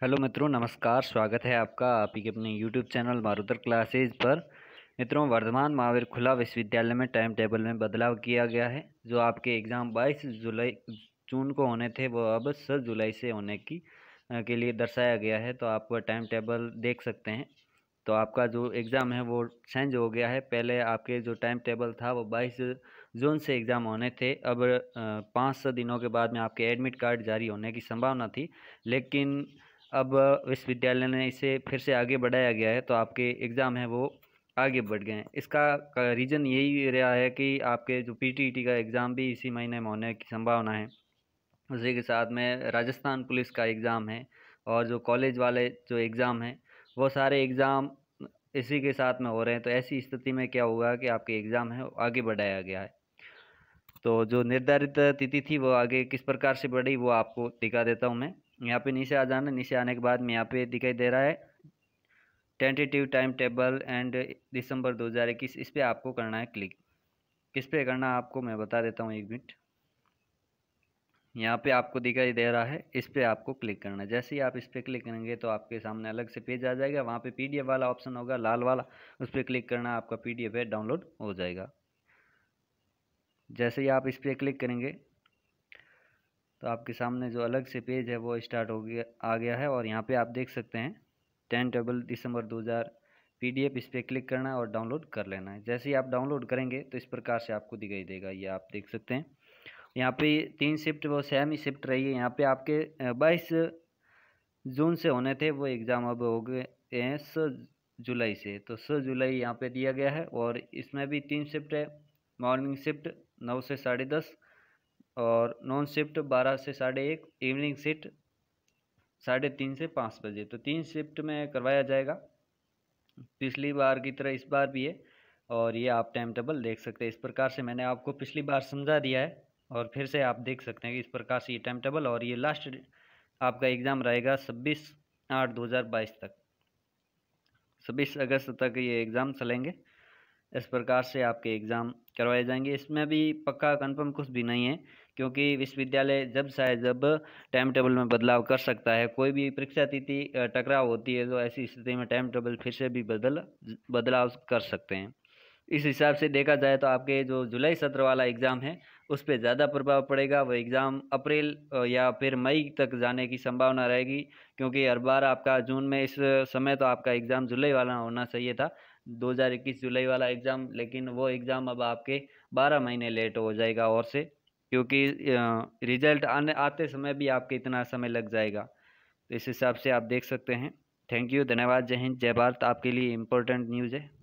Hello मित्रों, नमस्कार, स्वागत है आपका आप ही के अपने यूट्यूब चैनल मारुतर क्लासेज पर। मित्रों, वर्धमान महावीर खुला विश्वविद्यालय में टाइम टेबल में बदलाव किया गया है, जो आपके एग्ज़ाम 22 जुलाई, जून को होने थे, वो अब 10 जुलाई से होने की के लिए दर्शाया गया है तो आप टाइम टेबल देख सकते हैं। तो आपका जो एग्ज़ाम है, वो चेंज हो गया है। पहले आपके जो टाइम टेबल था, वो बाईस जून से एग्ज़ाम होने थे, अब पाँच सौ दिनों के बाद में आपके एडमिट कार्ड जारी होने की संभावना थी, लेकिन अब विश्वविद्यालय ने इसे फिर से आगे बढ़ाया गया है तो आपके एग्ज़ाम है वो आगे बढ़ गए हैं। इसका रीज़न यही रहा है कि आपके जो पीटीईटी का एग्ज़ाम भी इसी महीने में होने की संभावना है। उसी के साथ में राजस्थान पुलिस का एग्ज़ाम है और जो कॉलेज वाले जो एग्ज़ाम हैं, वो सारे एग्ज़ाम इसी के साथ में हो रहे हैं तो ऐसी स्थिति में क्या होगा कि आपके एग्ज़ाम है आगे बढ़ाया गया है। तो जो निर्धारित तिथि थी, वो आगे किस प्रकार से बढ़ी, वो आपको दिखा देता हूँ मैं। यहाँ पे नीचे आ जाना, नीचे आने के बाद में यहाँ पे दिखाई दे रहा है। Tentative time table and December 2021 इस पर आपको करना है क्लिक किस पे करना है आपको मैं बता देता हूँ एक मिनट यहाँ पे आपको दिखाई दे रहा है, इस पर आपको क्लिक करना है। जैसे ही आप इस पर क्लिक करेंगे तो आपके सामने अलग से पेज आ जाएगा। वहाँ पे पीडीएफ वाला ऑप्शन होगा, लाल वाला, उस पर क्लिक करना आपका पीडीएफ है डाउनलोड हो जाएगा। जैसे ही आप इस पर क्लिक करेंगे तो आपके सामने जो अलग से पेज है वो स्टार्ट हो गया, आ गया है और यहाँ पे आप देख सकते हैं, टेन टेबल दिसंबर 2000 पीडीएफ इस पर क्लिक करना है और डाउनलोड कर लेना है। जैसे ही आप डाउनलोड करेंगे तो इस प्रकार से आपको दिखाई देगा, ये आप देख सकते हैं। यहाँ पे तीन शिफ्ट, वो सेम ही शिफ्ट रही है। यहाँ पे आपके बाईस जून से होने थे, वो एग्ज़ाम अब हो गए हैं स जुलाई से। तो स जुलाई यहाँ पे दिया गया है और इसमें भी तीन शिफ्ट है, मॉर्निंग शिफ्ट नौ से साढ़े दस और नॉन शिफ्ट बारह से साढ़े एक, इवनिंग शिफ्ट साढ़े तीन से पाँच बजे। तो तीन शिफ्ट में करवाया जाएगा। पिछली बार की तरह इस बार भी है और ये आप टाइम टेबल देख सकते हैं। इस प्रकार से मैंने आपको पिछली बार समझा दिया है और फिर से आप देख सकते हैं कि इस प्रकार से ये टाइम टेबल और ये लास्ट आपका एग्ज़ाम रहेगा छब्बीस आठ दो हज़ार बाईस तक। छब्बीस अगस्त तक ये एग्ज़ाम चलेंगे। इस प्रकार से आपके एग्ज़ाम करवाए जाएँगे। इसमें भी पक्का कंफर्म कुछ भी नहीं है, क्योंकि विश्वविद्यालय जब चाहे जब टाइम टेबल में बदलाव कर सकता है, कोई भी परीक्षा तिथि टकराव होती है तो ऐसी स्थिति में टाइम टेबल फिर से भी बदल, बदलाव कर सकते हैं। इस हिसाब से देखा जाए तो आपके जो जुलाई सत्र वाला एग्ज़ाम है, उस पर ज़्यादा प्रभाव पड़ेगा। वो एग्ज़ाम अप्रैल या फिर मई तक जाने की संभावना रहेगी, क्योंकि हर बार आपका जून में इस समय तो आपका एग्ज़ाम जुलाई वाला होना चाहिए था। 2021 जुलाई वाला एग्ज़ाम, लेकिन वो एग्ज़ाम अब आपके 12 महीने लेट हो जाएगा और से, क्योंकि रिज़ल्ट आने, आते समय भी आपके इतना समय लग जाएगा। तो इस हिसाब से आप देख सकते हैं। थैंक यू, धन्यवाद, जय हिंद, जय भारत। आपके लिए इम्पोर्टेंट न्यूज़ है।